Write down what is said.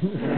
Yeah.